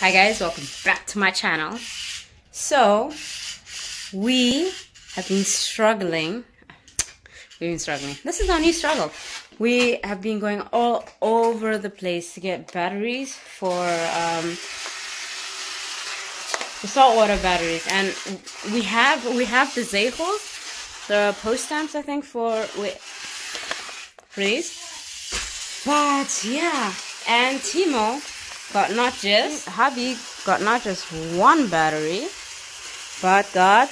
Hi guys, welcome back to my channel. So, we have been struggling. We've been struggling. This is our new struggle. We have been going all over the place to get batteries for um, the saltwater batteries, and we have we have the Zegels, the post stamps I think for wait these. But yeah, and Timo got not just hubby got not just one battery but got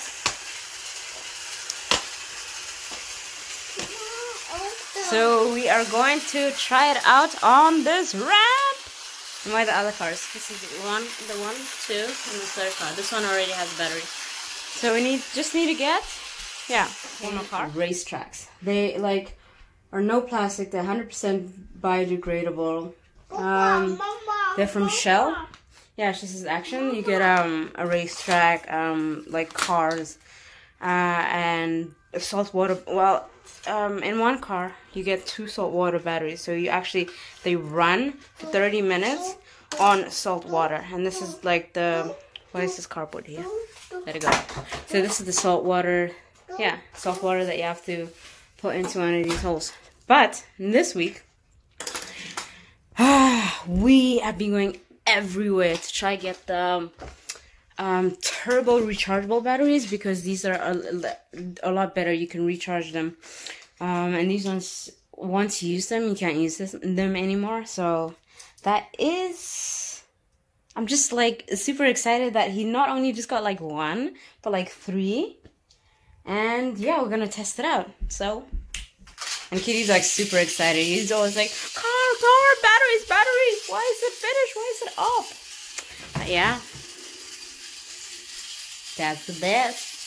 so we are going to try it out on this ramp. And why the other cars this is the one the one two and the third car. This one already has a battery. So we need just need to get yeah one more car. Racetracks. They like are no plastic. They're 100% biodegradable. Um, they're from Shell. Yeah, this is action. You get um a racetrack, um like cars, uh, and salt water. Well, um in one car you get two salt water batteries. So you actually they run for thirty minutes on salt water, and this is like the what is this cardboard here? Let it go. So this is the salt water. Yeah, salt water that you have to put into one of these holes. But this week we have been going everywhere to try get the um, turbo rechargeable batteries because these are a, a, lot better. You can recharge them. Um, and these ones, once you use them, you can't use this, them anymore. So that is, I'm just like super excited that he not only just got like one, but like three. And yeah, we're gonna test it out. So, and Kitty's like super excited. He's always like, more batteries, batteries. Why is it finished? Why is it off? But yeah. That's the best.